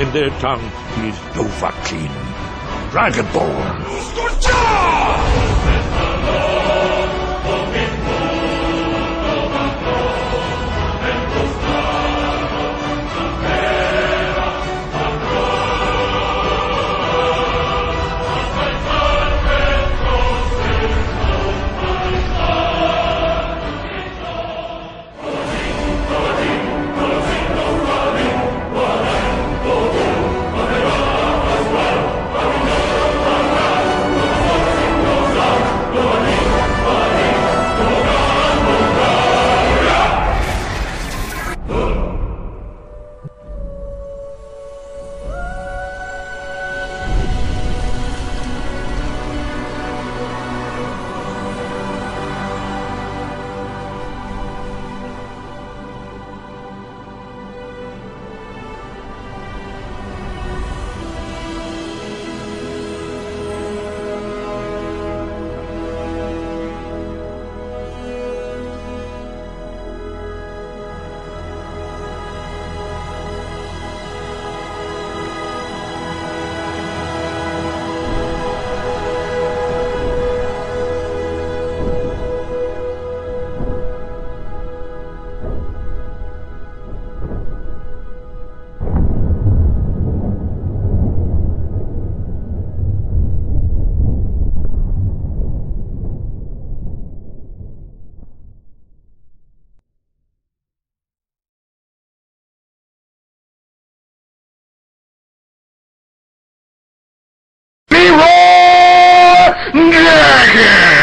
In their tongue, he is Dovahkiin, Dragonborn. Dragon!